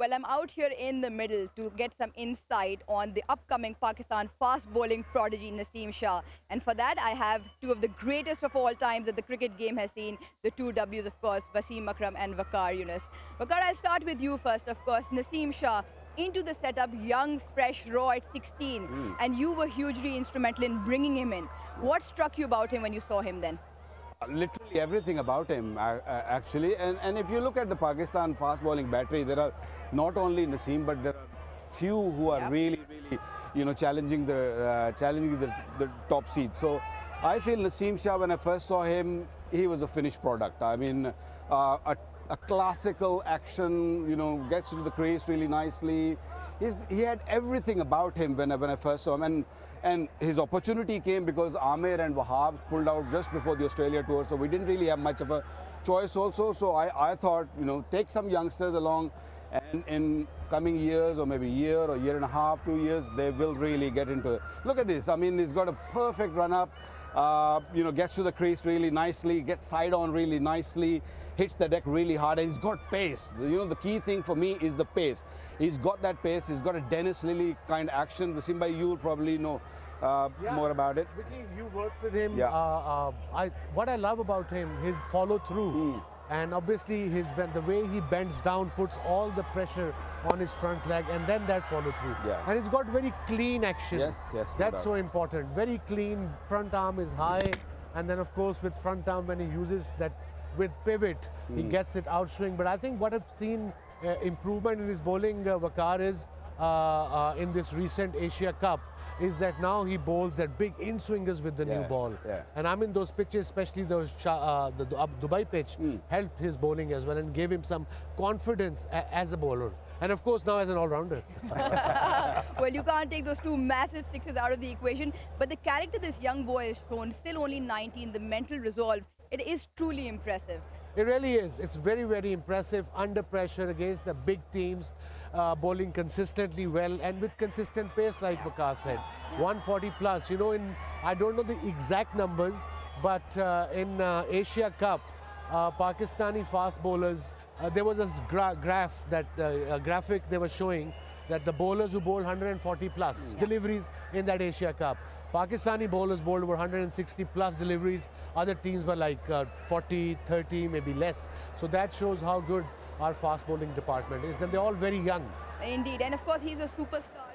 Well, I'm out here in the middle to get some insight on the upcoming Pakistan fast bowling prodigy Naseem Shah. And for that, I have two of the greatest of all times that the cricket game has seen, the two Ws, of course, Wasim Akram and Waqar Younis. Waqar, I'll start with you first, of course. Naseem Shah, into the setup, young, fresh, raw at 16, mm. and you were hugely instrumental in bringing him in. What struck you about him when you saw him then? Literally everything about him uh, actually. And and if you look at the Pakistan fast bowling battery there are not only Naseem but there are few who are really really you know challenging the uh, challenging the, the top seed. So I feel Naseem Shah when I first saw him he was a finished product. I mean uh, a, a classical action you know gets to the crease really nicely He's, he had everything about him when I, when I first saw him. And and his opportunity came because Amir and Wahab pulled out just before the Australia tour, so we didn't really have much of a choice also. So I, I thought, you know, take some youngsters along and in coming years or maybe year or year and a half, two years, they will really get into it. Look at this. I mean, he's got a perfect run up. Uh, you know, gets to the crease really nicely, gets side on really nicely, hits the deck really hard, and he's got pace. You know, the key thing for me is the pace. He's got that pace. He's got a Dennis Lillee kind of action. Wasim you will probably know uh, yeah, more about it. Vicky, you worked with him. Yeah. Uh, uh, I, what I love about him, his follow through. Mm. And obviously, his the way he bends down puts all the pressure on his front leg, and then that follow through. Yeah. And he's got very clean action. Yes, yes. That's so important. Very clean. Front arm is high, and then of course with front arm when he uses that with pivot, mm. he gets it out swing. But I think what I've seen uh, improvement in his bowling, uh, Waqar, is uh, uh, in this recent Asia Cup is that now he bowls that big in swingers with the yeah, new ball. Yeah. And I mean those pitches, especially those uh, the Dubai pitch, mm. helped his bowling as well and gave him some confidence as a bowler. And of course now as an all-rounder. well, you can't take those two massive sixes out of the equation. But the character this young boy has shown, still only 19, the mental resolve, it is truly impressive. It really is. It's very, very impressive under pressure against the big teams, uh, bowling consistently well and with consistent pace, like Waqar said. 140 plus. You know, in I don't know the exact numbers, but uh, in uh, Asia Cup, uh, Pakistani fast bowlers, uh, there was a gra graph that uh, graphic they were showing that the bowlers who bowl 140 plus yeah. deliveries in that Asia Cup. Pakistani bowlers bowled over 160 plus deliveries. Other teams were like uh, 40, 30, maybe less. So that shows how good our fast bowling department is. And they're all very young. Indeed. And of course, he's a superstar.